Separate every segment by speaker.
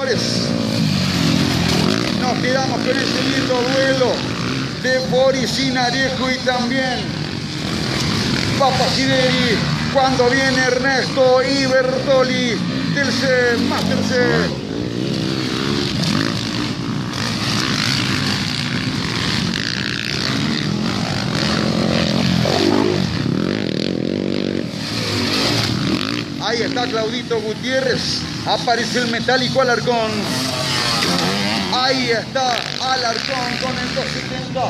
Speaker 1: Nos quedamos con ese lindo duelo de Boris Sinarejo y también Papa Sideri. Cuando viene Ernesto y Bertoli del C. Ahí está Claudito Gutiérrez. Aparece el metálico Alarcón. Ahí está Alarcón con el 270.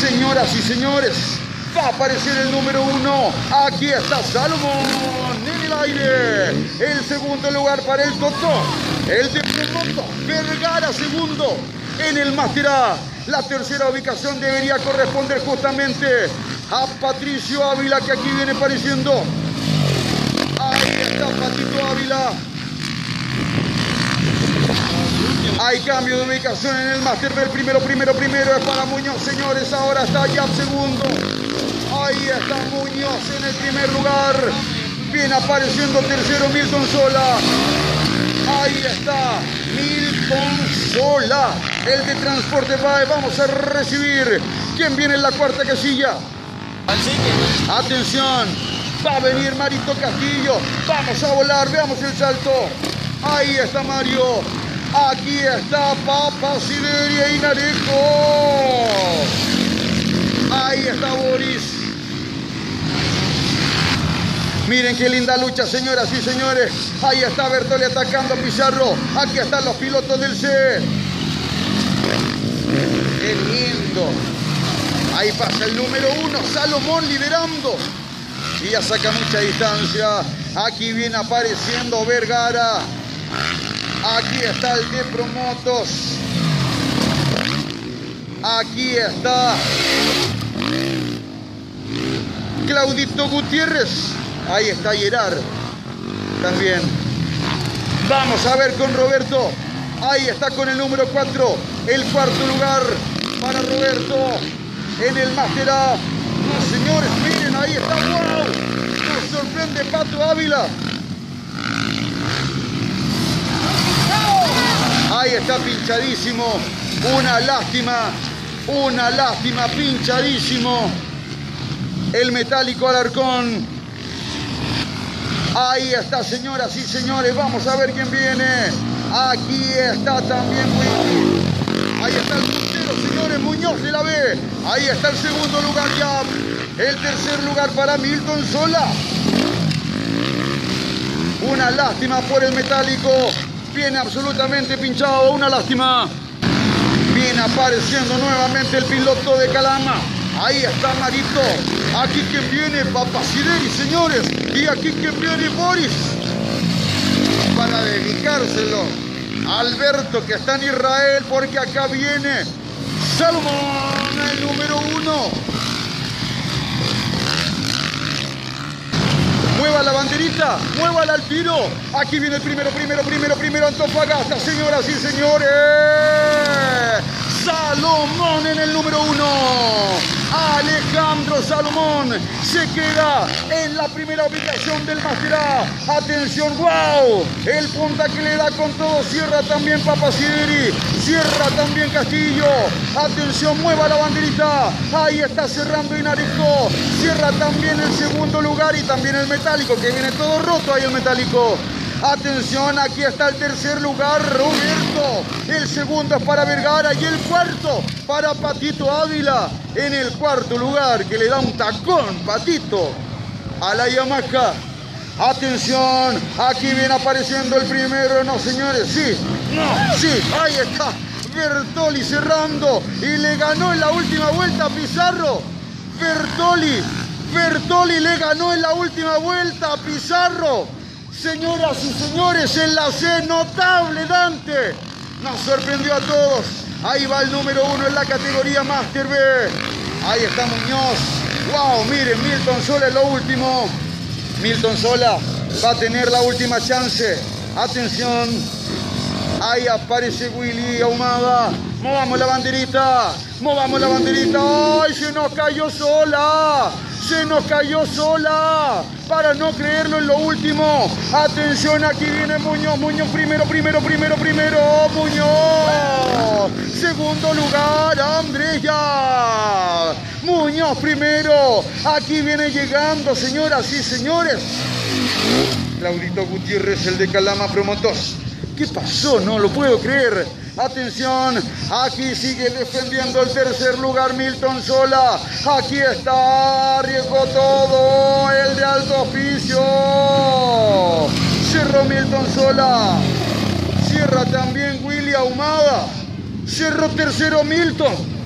Speaker 1: Señoras y señores, va a aparecer el número uno. Aquí está Salomón en el aire. El segundo lugar para el Toto. El de Promoto. Vergara segundo en el Máster A. La tercera ubicación debería corresponder justamente a Patricio Ávila que aquí viene apareciendo. Patito Ávila. Hay cambio de ubicación en el Master del primero, primero, primero es para Muñoz, señores. Ahora está ya segundo. Ahí está Muñoz en el primer lugar. Viene apareciendo tercero Milton Sola. Ahí está Milton Sola. El de transporte va. Vamos a recibir. ¿Quién viene en la cuarta casilla? Atención, va a venir Marito Castillo. Vamos a volar, veamos el salto. Ahí está Mario. Aquí está Papa Siberia y Narejo. Ahí está Boris. Miren qué linda lucha, señoras y señores. Ahí está Bertoli atacando a Pizarro. Aquí están los pilotos del C. Qué lindo. Ahí pasa el número uno, Salomón liderando. Y ya saca mucha distancia. Aquí viene apareciendo Vergara. Aquí está el de Promotos. Aquí está Claudito Gutiérrez. Ahí está Gerard. También. Vamos a ver con Roberto. Ahí está con el número 4. El cuarto lugar para Roberto en el Master A. Señores, ahí está, wow. Nos sorprende Pato Ávila. Ahí está pinchadísimo. Una lástima, una lástima, pinchadísimo. El metálico Alarcón. Ahí está, señoras y señores. Vamos a ver quién viene. Aquí está también. Ahí está el puntero, señores. Muñoz de la B. Ahí está el segundo lugar ya. El tercer lugar para Milton Sola. Una lástima por el metálico. Viene absolutamente pinchado. Una lástima. Viene apareciendo nuevamente el piloto de Calama. Ahí está Marito. Aquí quien viene, Papacideri, señores. Y aquí quien viene, Boris. Para dedicárselo Alberto, que está en Israel, porque acá viene Salomón, el número uno. Mueva la banderita, muévala al tiro. Aquí viene el primero, primero, primero, primero Antofagasta, señoras y señores. Salomón en el número uno. Alejandro Salomón se queda en la primera ubicación del Master A. Atención, wow. El punta que le da con todo. Cierra también Papacideri. Cierra también Castillo. Atención, mueva la banderita. Ahí está cerrando Inarejo. Cierra también el segundo lugar y también el metálico, que viene todo roto ahí el metálico. Atención, aquí está el tercer lugar, Roberto. El segundo es para Vergara y el cuarto para Patito Ávila. En el cuarto lugar, que le da un tacón, Patito, a la Yamaha. Atención, aquí viene apareciendo el primero, no señores, sí, no, sí, ahí está. Bertoli cerrando y le ganó en la última vuelta a Pizarro. Bertoli, Bertoli le ganó en la última vuelta a Pizarro. Señoras y señores, en la C, notable Dante. Nos sorprendió a todos. Ahí va el número uno en la categoría Master B. Ahí está Muñoz. Wow, miren, Milton Sola es lo último. Milton Sola va a tener la última chance. Atención. Ahí aparece Willy Ahumada. Movamos la banderita. Movamos la banderita. ¡Ay, se nos cayó sola! Nos cayó sola para no creerlo en lo último. Atención, aquí viene Muñoz. Muñoz primero, primero, primero, primero. Muñoz. Segundo lugar, Andrea. Muñoz primero. Aquí viene llegando, señoras y señores. Claudito Gutiérrez, el de Calama Promotor. ¿Qué pasó? No lo puedo creer. Atención, aquí sigue defendiendo el tercer lugar Milton Sola. Aquí está, arriesgó todo el de alto oficio. Cerró Milton Sola. Cierra también Willy Ahumada. Cerró tercero Milton.